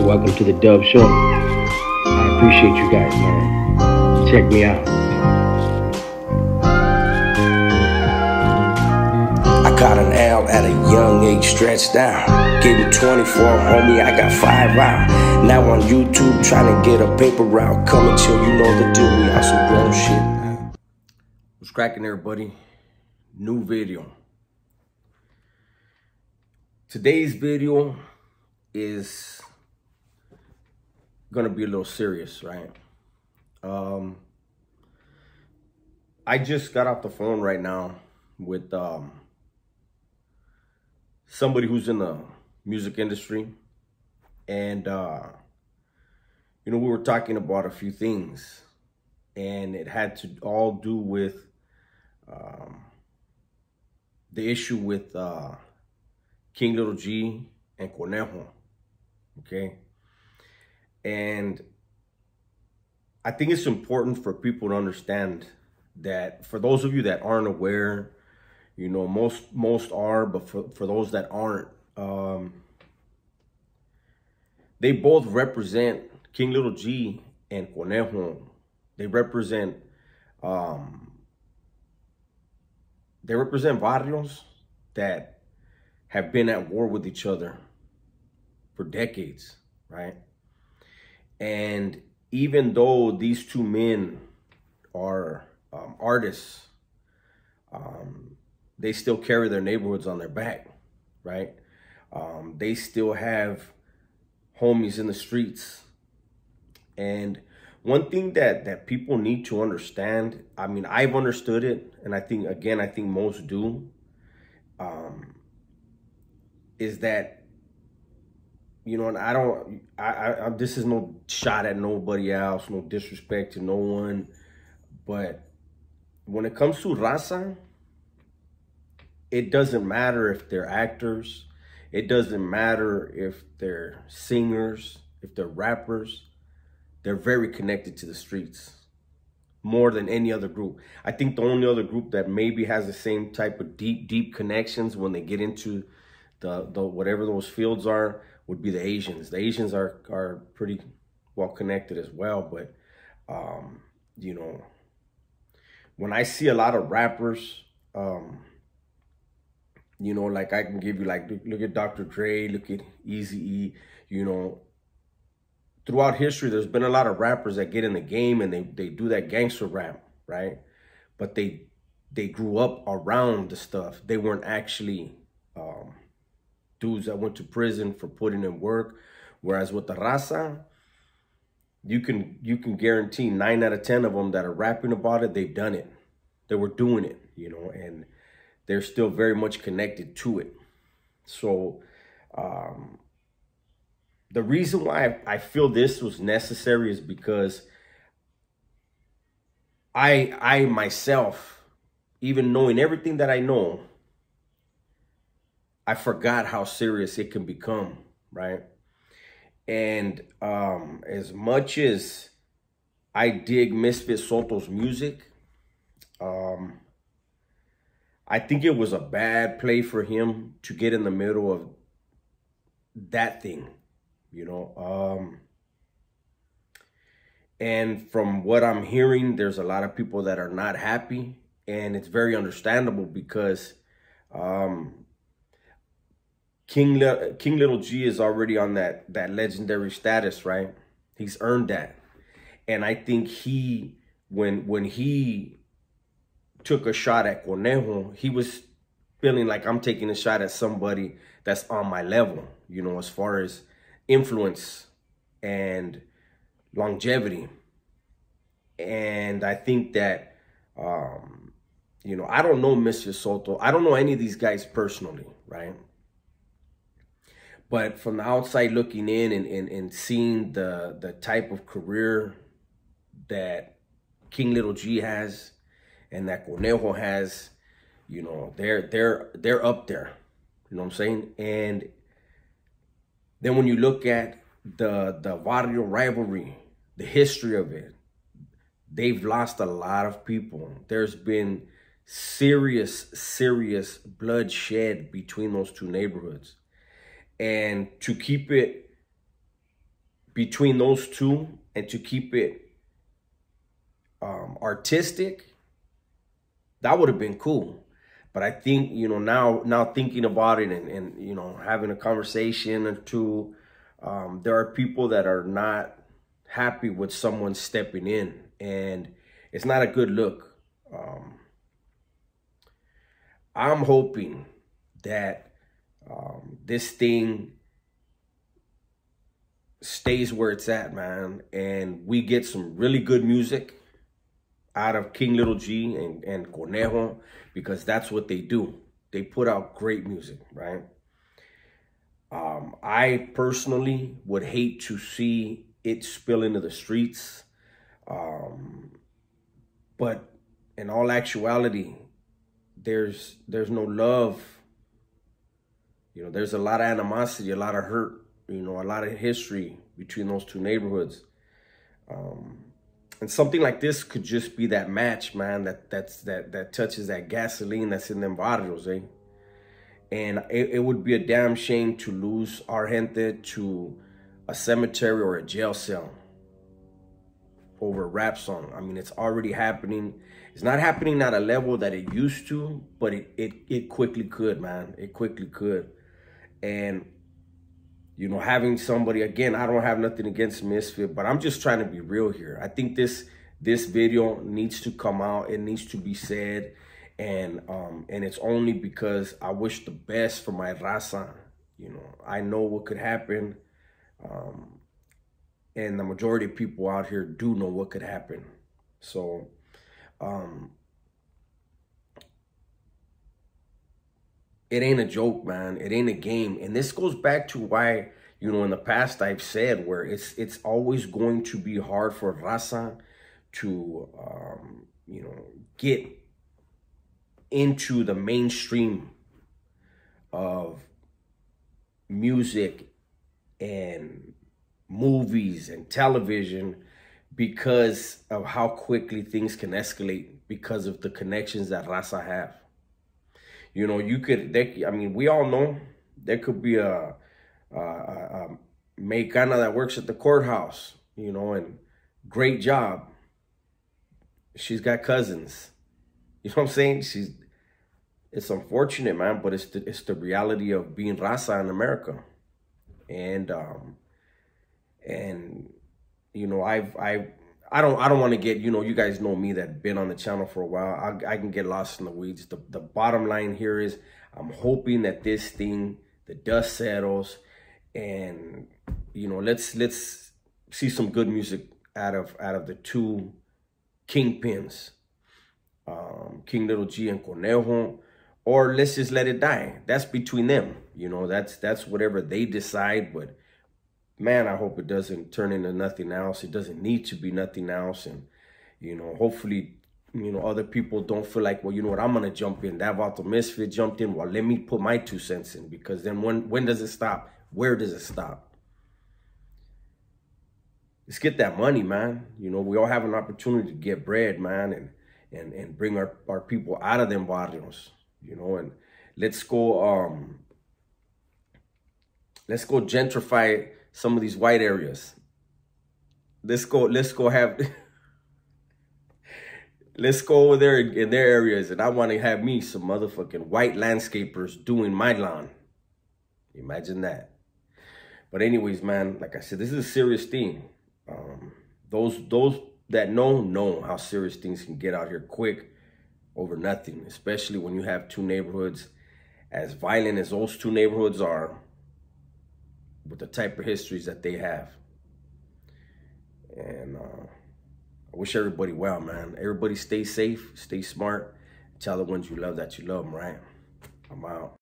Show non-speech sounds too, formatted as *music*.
Hey, welcome to the Dub Show. I appreciate you guys, man. Check me out. I got an L at a young age, stretched out. Getting 24, homie, I got five out. Now on YouTube, trying to get a paper route. Coming till you know the deal, we on some grown shit. What's cracking there, buddy? New video. Today's video is gonna be a little serious, right? Um, I just got off the phone right now with um, somebody who's in the music industry, and uh, you know we were talking about a few things, and it had to all do with um, the issue with uh, King Little G and Conejo, okay? And I think it's important for people to understand that for those of you that aren't aware, you know, most most are, but for, for those that aren't, um, they both represent King Little G and Conejo. They represent um, they represent barrios that have been at war with each other for decades, right? And even though these two men are um, artists, um, they still carry their neighborhoods on their back, right? Um, they still have homies in the streets. And one thing that, that people need to understand, I mean, I've understood it, and I think, again, I think most do, um, is that you know, and I don't, I, I, I, this is no shot at nobody else, no disrespect to no one, but when it comes to raza, it doesn't matter if they're actors, it doesn't matter if they're singers, if they're rappers, they're very connected to the streets more than any other group. I think the only other group that maybe has the same type of deep, deep connections when they get into the, the whatever those fields are would be the Asians. The Asians are are pretty well connected as well, but um, you know, when I see a lot of rappers, um, you know, like I can give you like look, at Dr. Dre, look at Easy E, you know, throughout history, there's been a lot of rappers that get in the game and they they do that gangster rap, right? But they they grew up around the stuff. They weren't actually dudes that went to prison for putting in work. Whereas with the raza, you can you can guarantee nine out of ten of them that are rapping about it, they've done it. They were doing it, you know, and they're still very much connected to it. So um, the reason why I feel this was necessary is because I I myself, even knowing everything that I know, I forgot how serious it can become, right? And um, as much as I dig Misfit Soto's music, um, I think it was a bad play for him to get in the middle of that thing, you know. Um, and from what I'm hearing, there's a lot of people that are not happy, and it's very understandable because um, King King Little G is already on that that legendary status, right? He's earned that. And I think he when when he took a shot at Conejo, he was feeling like I'm taking a shot at somebody that's on my level, you know, as far as influence and longevity. And I think that um, you know, I don't know Mr. Soto. I don't know any of these guys personally, right? But from the outside looking in and, and, and seeing the, the type of career that King Little G has and that Conejo has, you know, they're they're they're up there. You know what I'm saying? And then when you look at the the barrio rivalry, the history of it, they've lost a lot of people. There's been serious, serious bloodshed between those two neighborhoods and to keep it between those two and to keep it um, artistic, that would have been cool. But I think, you know, now now thinking about it and, and you know, having a conversation or two, um, there are people that are not happy with someone stepping in. And it's not a good look. Um, I'm hoping that um, this thing stays where it's at, man. And we get some really good music out of King Little G and, and Conejo because that's what they do. They put out great music, right? Um, I personally would hate to see it spill into the streets. Um, but in all actuality, there's there's no love. You know, there's a lot of animosity, a lot of hurt, you know, a lot of history between those two neighborhoods. Um, and something like this could just be that match, man, that that's that that touches that gasoline that's in them barrios, eh? And it, it would be a damn shame to lose our gente to a cemetery or a jail cell over a rap song. I mean, it's already happening. It's not happening at a level that it used to, but it it it quickly could, man. It quickly could. And you know, having somebody again, I don't have nothing against Misfit, but I'm just trying to be real here. I think this this video needs to come out. It needs to be said. And um, and it's only because I wish the best for my raza. You know, I know what could happen. Um, and the majority of people out here do know what could happen. So um, it ain't a joke, man. It ain't a game. And this goes back to why, you know, in the past I've said where it's it's always going to be hard for Raza to, um, you know, get into the mainstream of music and movies and television because of how quickly things can escalate because of the connections that Raza have. You know, you could, they, I mean, we all know there could be a, a, a, Mexicana that works at the courthouse, you know, and great job. She's got cousins. You know what I'm saying? She's, it's unfortunate, man, but it's the, it's the reality of being raza in America. And, um, and, you know, I've, I've, I don't I don't want to get, you know, you guys know me that been on the channel for a while. I, I can get lost in the weeds. The, the bottom line here is I'm hoping that this thing, the dust settles and, you know, let's let's see some good music out of out of the two kingpins, um, King Little G and Conejo, or let's just let it die. That's between them. You know, that's that's whatever they decide, but man, I hope it doesn't turn into nothing else. It doesn't need to be nothing else. And, you know, hopefully, you know, other people don't feel like, well, you know what, I'm going to jump in. That Vato Misfit jumped in. Well, let me put my two cents in because then when, when does it stop? Where does it stop? Let's get that money, man. You know, we all have an opportunity to get bread, man, and and and bring our, our people out of them barrios, you know, and let's go um let's go gentrify some of these white areas. Let's go, let's go have, *laughs* let's go over there in, their areas and I want to have me some motherfucking white landscapers doing my lawn. Imagine that. But anyways, man, like I said, this is a serious thing. Um, those, those that know, know how serious things can get out here quick over nothing, especially when you have two neighborhoods as violent as those two neighborhoods are with the type of histories that they have. And uh, I wish everybody well, man. Everybody stay safe, stay smart. Tell the ones you love that you love them, right? I'm out.